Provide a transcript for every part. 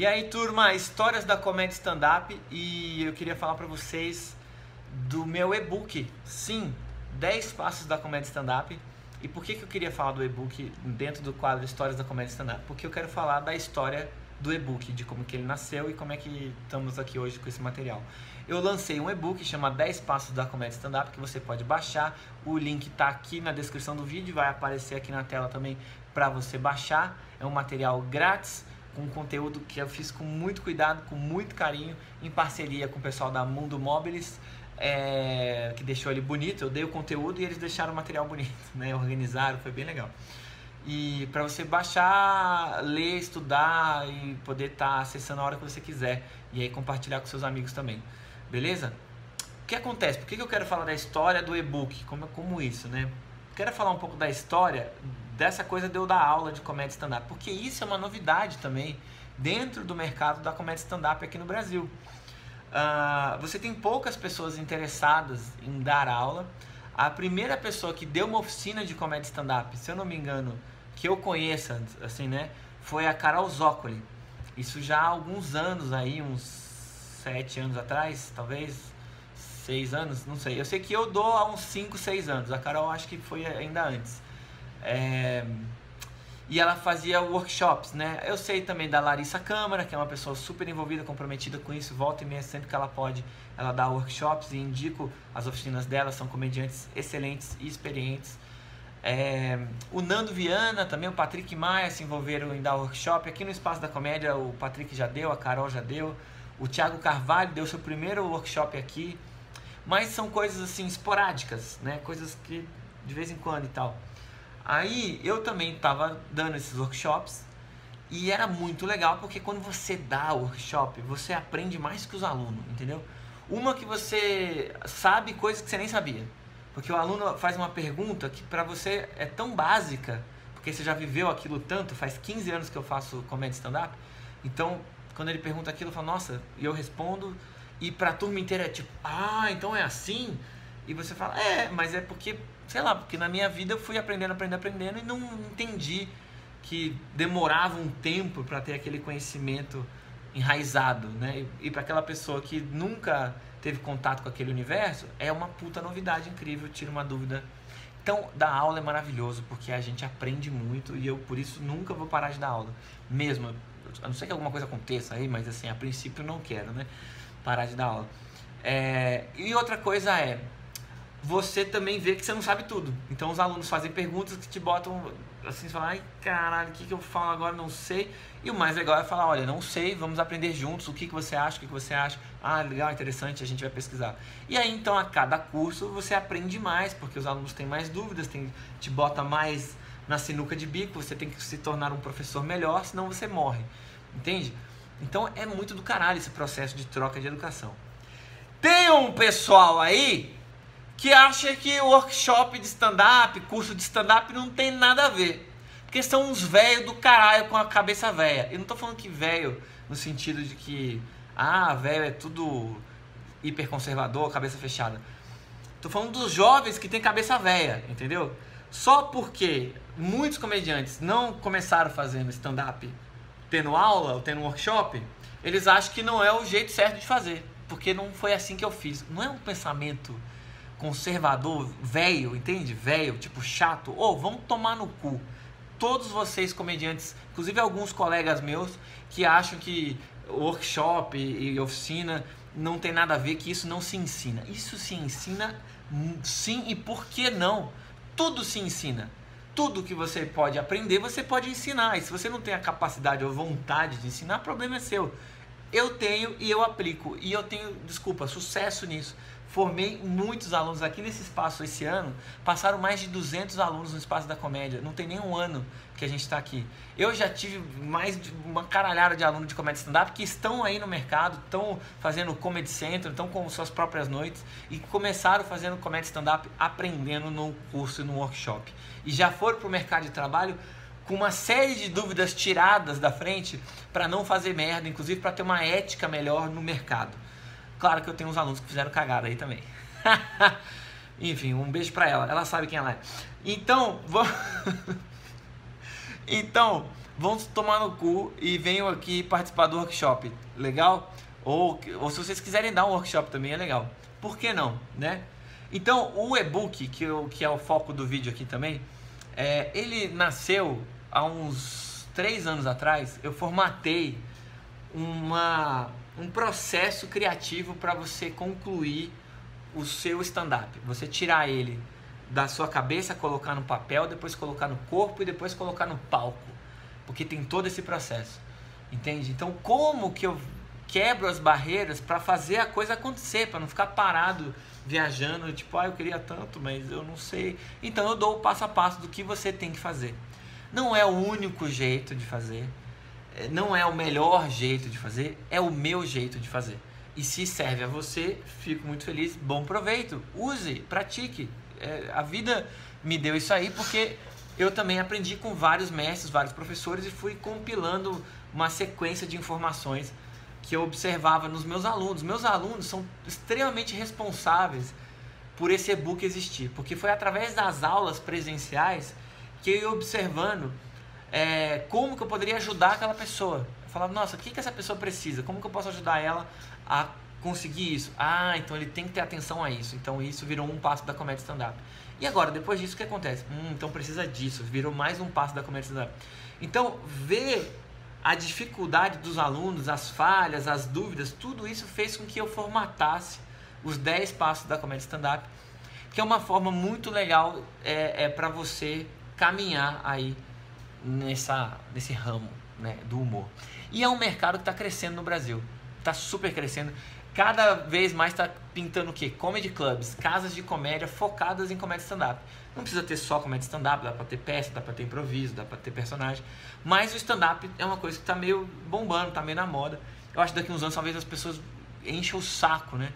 E aí, turma, histórias da comédia stand-up e eu queria falar para vocês do meu e-book. Sim, 10 passos da comédia stand-up. E por que, que eu queria falar do e-book dentro do quadro Histórias da Comédia Stand-up? Porque eu quero falar da história do e-book, de como que ele nasceu e como é que estamos aqui hoje com esse material. Eu lancei um e-book chamado 10 Passos da Comédia Stand-up que você pode baixar. O link está aqui na descrição do vídeo, vai aparecer aqui na tela também para você baixar. É um material grátis com conteúdo que eu fiz com muito cuidado, com muito carinho, em parceria com o pessoal da Mundo Móveis, é, que deixou ele bonito. Eu dei o conteúdo e eles deixaram o material bonito, né? Organizaram, foi bem legal. E para você baixar, ler, estudar e poder estar tá acessando a hora que você quiser e aí compartilhar com seus amigos também. Beleza? O que acontece? Por que eu quero falar da história do e-book? Como, como isso, né? Quero falar um pouco da história dessa coisa de eu dar aula de comédia stand-up, porque isso é uma novidade também dentro do mercado da comédia stand-up aqui no Brasil. Uh, você tem poucas pessoas interessadas em dar aula. A primeira pessoa que deu uma oficina de comédia stand-up, se eu não me engano, que eu conheça, assim, né, foi a Carol Zócoli. Isso já há alguns anos aí, uns sete anos atrás, talvez seis anos, não sei. Eu sei que eu dou há uns cinco, seis anos. A Carol acho que foi ainda antes. É... E ela fazia workshops, né? Eu sei também da Larissa Câmara, que é uma pessoa super envolvida, comprometida com isso. Volta e meia, sempre que ela pode, ela dá workshops e indico as oficinas dela. São comediantes excelentes e experientes. É... O Nando Viana, também o Patrick Maia se envolveram em dar workshop. Aqui no Espaço da Comédia, o Patrick já deu, a Carol já deu. O Thiago Carvalho deu seu primeiro workshop aqui. Mas são coisas assim esporádicas, né? Coisas que de vez em quando e tal. Aí eu também estava dando esses workshops e era muito legal porque quando você dá workshop, você aprende mais que os alunos, entendeu? Uma que você sabe coisas que você nem sabia. Porque o aluno faz uma pergunta que para você é tão básica, porque você já viveu aquilo tanto, faz 15 anos que eu faço comédia stand-up. Então, quando ele pergunta aquilo, eu falo, nossa, e eu respondo, e para a turma inteira é tipo, ah, então é assim? E você fala, é, mas é porque sei lá, porque na minha vida eu fui aprendendo, aprendendo, aprendendo e não entendi que demorava um tempo para ter aquele conhecimento enraizado, né? E, e para aquela pessoa que nunca teve contato com aquele universo, é uma puta novidade incrível, tira uma dúvida. Então, dar aula é maravilhoso, porque a gente aprende muito e eu por isso nunca vou parar de dar aula. Mesmo, a não ser que alguma coisa aconteça aí, mas assim, a princípio não quero, né? Parar de dar aula. É, e outra coisa é, você também vê que você não sabe tudo. Então os alunos fazem perguntas que te botam assim, você fala, ai caralho, o que, que eu falo agora? Não sei. E o mais legal é falar, olha, não sei, vamos aprender juntos, o que, que você acha, o que, que você acha. Ah, legal, interessante, a gente vai pesquisar. E aí então a cada curso você aprende mais, porque os alunos têm mais dúvidas, tem, te bota mais na sinuca de bico, você tem que se tornar um professor melhor, senão você morre. Entende? Então é muito do caralho esse processo de troca de educação. Tem um pessoal aí que acha que workshop de stand-up, curso de stand-up não tem nada a ver. Porque são uns velhos do caralho com a cabeça velha. Eu não tô falando que velho no sentido de que, ah, velho é tudo hiperconservador, cabeça fechada. Tô falando dos jovens que tem cabeça velha, entendeu? Só porque muitos comediantes não começaram fazendo stand-up tendo aula ou tendo workshop, eles acham que não é o jeito certo de fazer. Porque não foi assim que eu fiz. Não é um pensamento conservador, velho, entende? Velho, tipo chato. Ô, oh, vamos tomar no cu. Todos vocês comediantes, inclusive alguns colegas meus que acham que workshop e oficina não tem nada a ver, que isso não se ensina. Isso se ensina sim e por que não? Tudo se ensina. Tudo que você pode aprender, você pode ensinar. E se você não tem a capacidade ou vontade de ensinar, o problema é seu. Eu tenho e eu aplico. E eu tenho, desculpa, sucesso nisso. Formei muitos alunos aqui nesse espaço esse ano. Passaram mais de 200 alunos no Espaço da Comédia. Não tem nem um ano que a gente está aqui. Eu já tive mais de uma caralhada de alunos de comédia stand-up que estão aí no mercado, estão fazendo comedy center, estão com suas próprias noites e começaram fazendo comédia stand-up aprendendo no curso e no workshop. E já foram para o mercado de trabalho com uma série de dúvidas tiradas da frente para não fazer merda, inclusive para ter uma ética melhor no mercado. Claro que eu tenho uns alunos que fizeram cagada aí também. Enfim, um beijo pra ela. Ela sabe quem ela é. Então, vamos... então, vão tomar no cu e venham aqui participar do workshop. Legal? Ou, ou se vocês quiserem dar um workshop também é legal. Por que não, né? Então, o e-book, que, que é o foco do vídeo aqui também, é, ele nasceu há uns três anos atrás. Eu formatei uma, um processo criativo para você concluir o seu stand-up. Você tirar ele da sua cabeça, colocar no papel, depois colocar no corpo e depois colocar no palco. Porque tem todo esse processo. Entende? Então, como que eu quebro as barreiras para fazer a coisa acontecer, para não ficar parado viajando, tipo, ah, eu queria tanto, mas eu não sei. Então eu dou o passo a passo do que você tem que fazer. Não é o único jeito de fazer, não é o melhor jeito de fazer, é o meu jeito de fazer. E se serve a você, fico muito feliz. Bom proveito, use, pratique. É, a vida me deu isso aí porque eu também aprendi com vários mestres, vários professores e fui compilando uma sequência de informações que eu observava nos meus alunos. Meus alunos são extremamente responsáveis por esse e-book existir, porque foi através das aulas presenciais que eu ia observando é, como que eu poderia ajudar aquela pessoa. Eu falava, nossa, o que, que essa pessoa precisa? Como que eu posso ajudar ela a conseguir isso? Ah, então ele tem que ter atenção a isso. Então isso virou um passo da comédia stand-up. E agora, depois disso, o que acontece? Hum, então precisa disso. Virou mais um passo da comédia stand-up. Então, ver a dificuldade dos alunos, as falhas, as dúvidas, tudo isso fez com que eu formatasse os 10 passos da comédia stand-up, que é uma forma muito legal é, é para você caminhar aí nessa, nesse ramo né, do humor. E é um mercado que está crescendo no Brasil, está super crescendo. Cada vez mais está pintando o quê? Comedy clubs, casas de comédia focadas em comédia stand-up. Não precisa ter só comédia stand-up, dá pra ter peça, dá pra ter improviso, dá pra ter personagem. Mas o stand-up é uma coisa que tá meio bombando, tá meio na moda. Eu acho que daqui uns anos talvez as pessoas enchem o saco, né?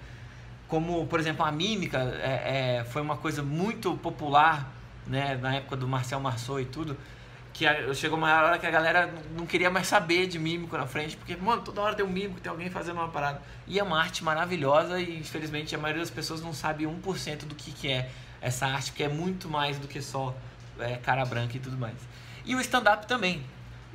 Como, por exemplo, a mímica é, é, foi uma coisa muito popular, né? Na época do Marcel Marceau e tudo. Que chegou uma hora que a galera não queria mais saber de mímico na frente, porque, mano, toda hora tem um mímico, tem alguém fazendo uma parada. E é uma arte maravilhosa e, infelizmente, a maioria das pessoas não sabe 1% do que, que é essa arte que é muito mais do que só é, cara branca e tudo mais. E o stand-up também.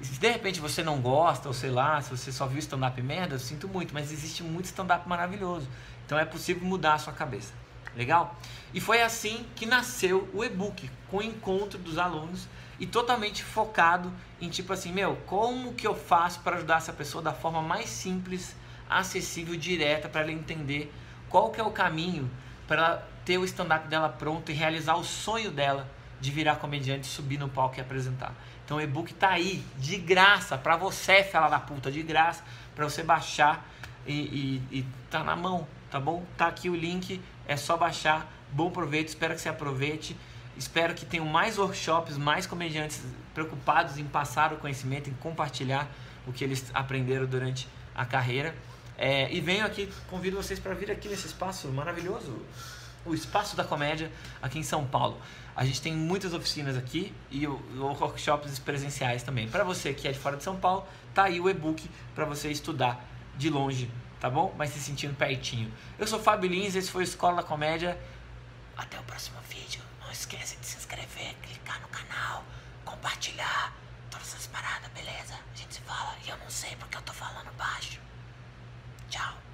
Se de repente você não gosta, ou sei lá, se você só viu stand-up merda, eu sinto muito, mas existe muito stand-up maravilhoso. Então é possível mudar a sua cabeça. Legal? E foi assim que nasceu o e-book, com o encontro dos alunos e totalmente focado em tipo assim, meu, como que eu faço para ajudar essa pessoa da forma mais simples, acessível, direta, para ela entender qual que é o caminho para ela ter o stand-up dela pronto e realizar o sonho dela de virar comediante, subir no palco e apresentar. Então o e-book tá aí, de graça, para você, fela da puta, de graça, para você baixar e, e, e, tá na mão, tá bom? Tá aqui o link, é só baixar. Bom proveito, espero que você aproveite. Espero que tenham mais workshops, mais comediantes preocupados em passar o conhecimento, em compartilhar o que eles aprenderam durante a carreira. É, e venho aqui, convido vocês para vir aqui nesse espaço maravilhoso o Espaço da Comédia aqui em São Paulo. A gente tem muitas oficinas aqui e workshops presenciais também. Para você que é de fora de São Paulo, tá aí o e-book para você estudar de longe, tá bom? Mas se sentindo pertinho. Eu sou Fábio Lins, esse foi o Escola da Comédia. Até o próximo vídeo. Não esquece de se inscrever, clicar no canal, compartilhar, todas essas paradas, beleza? A gente se fala e eu não sei porque eu tô falando baixo. Tchau.